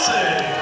Johnson.